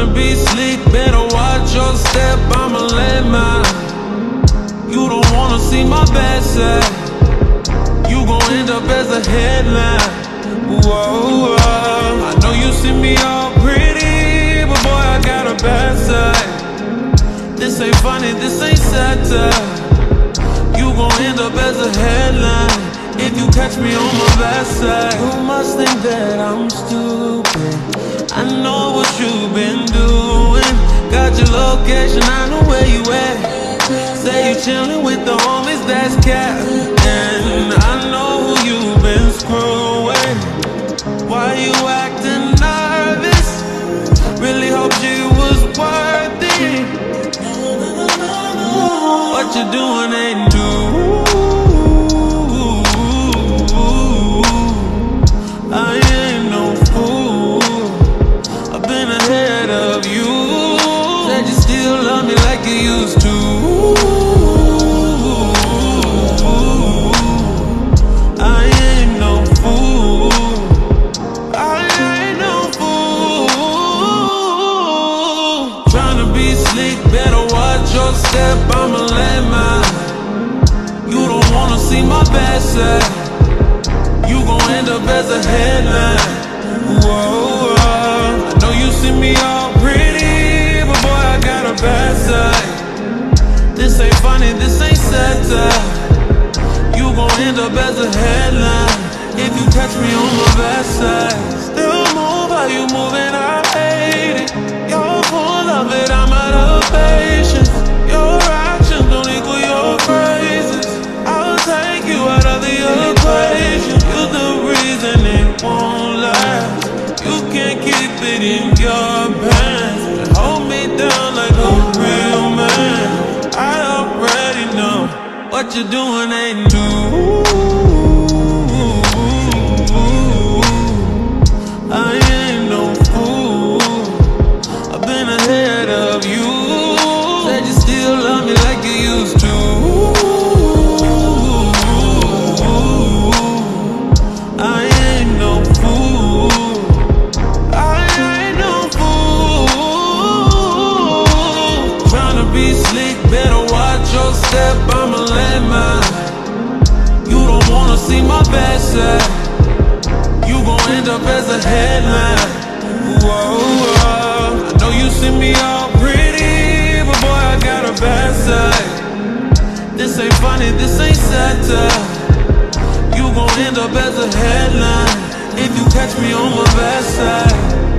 tryna be sleek, better watch your step, I'ma lay mine. You don't wanna see my bad side. You gon' end up as a headline. Whoa, whoa I know you see me all pretty, but boy, I got a bad side. This ain't funny, this ain't satire. You gon' end up as a headline if you catch me on my bad side. Who must think that I'm stupid. I know what you've been doing. Got your location, I know where you at. Say you chillin' with the homies, that's cap. And I know who you've been screwing. Why you acting nervous? Really hope you was worth it. What you doing ain't your step. I'm a landmine. You don't wanna see my bad side. You gon' end up as a headline. Whoa, whoa. I know you see me all pretty, but boy, I got a bad side. This ain't funny, this ain't satire. You gon' end up as a headline if you catch me on my bad side. What you're see my bad side. You gon' end up as a headline. Whoa, oh, whoa. Oh. I know you see me all pretty, but boy, I got a bad side. This ain't funny, this ain't satire. You gon' end up as a headline if you catch me on my bad side.